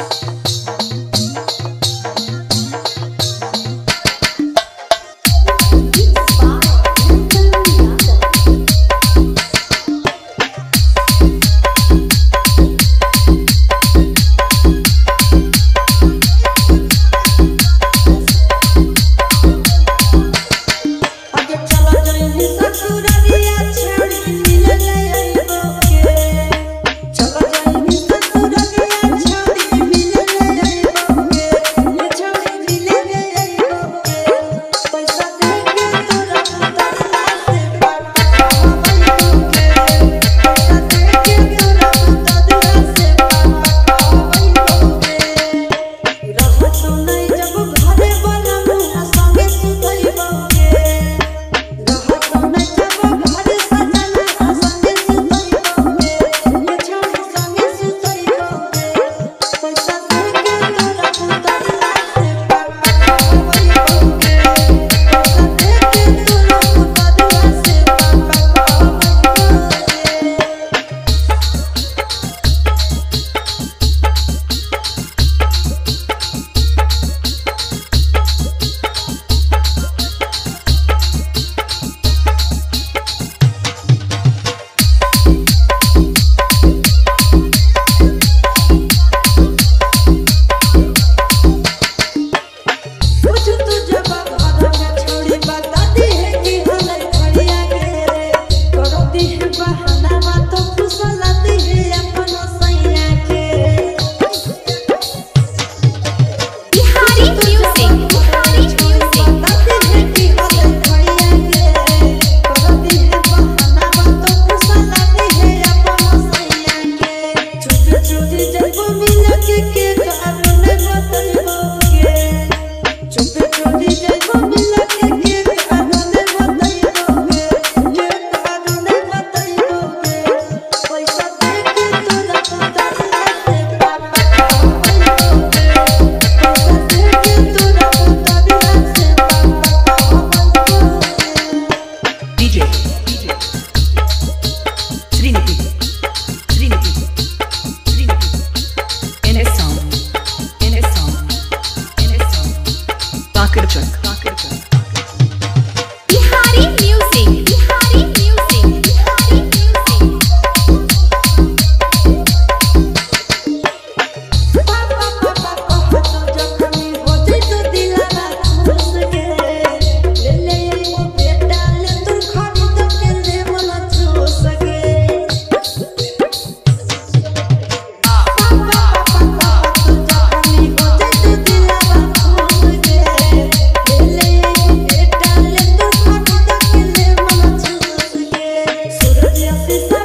Thank this